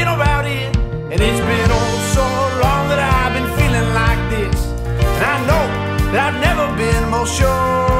thinking about it. And it's been oh so long that I've been feeling like this. And I know that I've never been more sure.